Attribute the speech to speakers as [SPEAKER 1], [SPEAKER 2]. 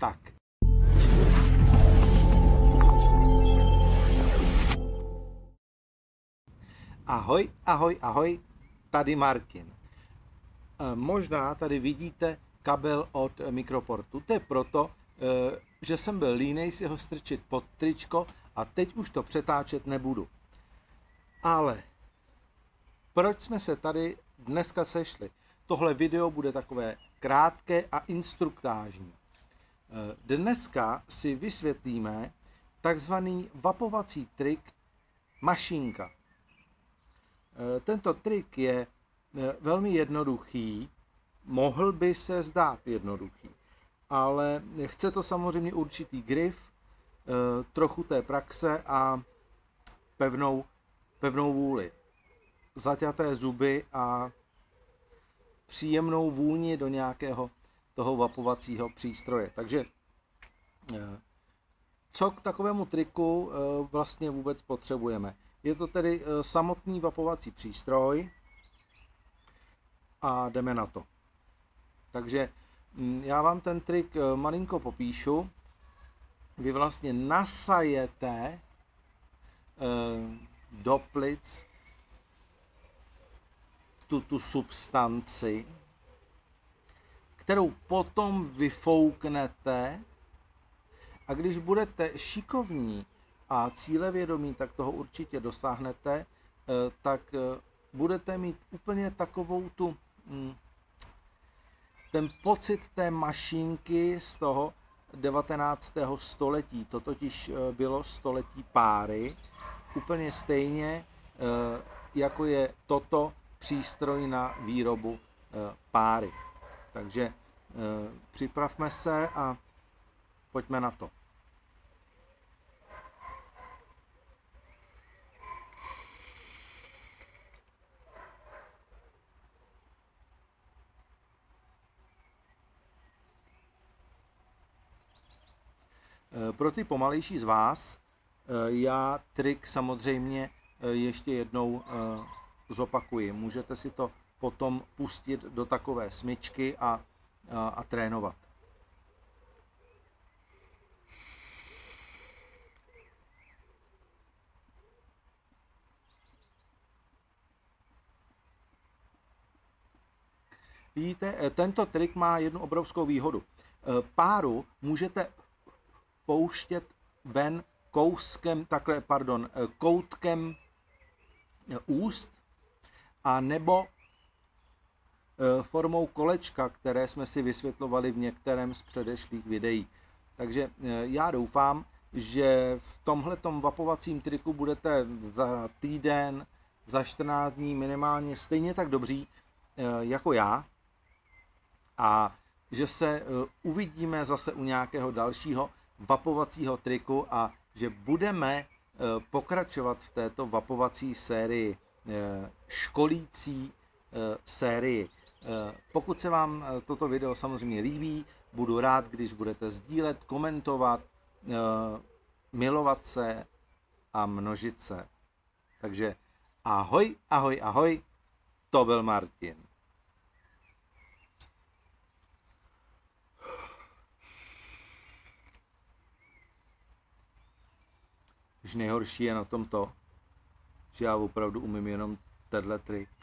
[SPEAKER 1] Tak. Ahoj, ahoj, ahoj, tady Martin. E, možná tady vidíte kabel od mikroportu. To je proto, e, že jsem byl línej si ho strčit pod tričko a teď už to přetáčet nebudu. Ale proč jsme se tady dneska sešli? Tohle video bude takové krátké a instruktážní. Dneska si vysvětlíme takzvaný vapovací trik mašinka. Tento trik je eh, velmi jednoduchý, mohl by se zdát jednoduchý, ale chce to samozřejmě určitý grif, trochu té praxe a pevnou, pevnou vůli. Zaťaté zuby a příjemnou vůni do nějakého toho vapovacího přístroje. Takže eh, co k takovému triku eh, vlastně vůbec potřebujeme? Je to tedy eh, samotný vapovací přístroj a jdeme na to. Takže hm, já vám ten trik malinko popíšu. Vy vlastně nasajete do plic tu, tu substanci, kterou potom vyfouknete a když budete šikovní a cílevědomí, tak toho určitě dosáhnete, eh, tak eh, budete mít úplně takovou tu, hm, ten pocit té mašinky z toho 19. století. To totiž eh, bylo století páry, úplně stejně jako je toto přístroj na výrobu páry. Takže e, připravme se a pojďme na to. E, pro ty pomalejší z vás, e, já trik samozřejmě ještě jednou zopakuji. Můžete si to potom pustit do takové smyčky a, a, a trénovat. Vidíte, eh, tento trik má jednu obrovskou výhodu. Eh, páru můžete pouštět ven kouskem, takhle, pardon, eh, koutkem úst a nebo formou kolečka, které jsme si vysvětlovali v některém z předešlých videí. Takže eh, já doufám, že v tomhletom vapovacím triku budete za týden, za 14 dní minimálně stejně tak dobří eh, jako já a že se uvidíme zase u nějakého dalšího vapovacího triku a že budeme pokračovat v této vapovací sérii, školící sérii. Eh, pokud se vám eh, toto video samozřejmě líbí, budu rád, když budete sdílet, komentovat, eh, milovat se a množit se. Takže ahoj, ahoj, ahoj, to byl Martin. Už nejhorší je na tom to, že já opravdu umím jenom tenhle trik.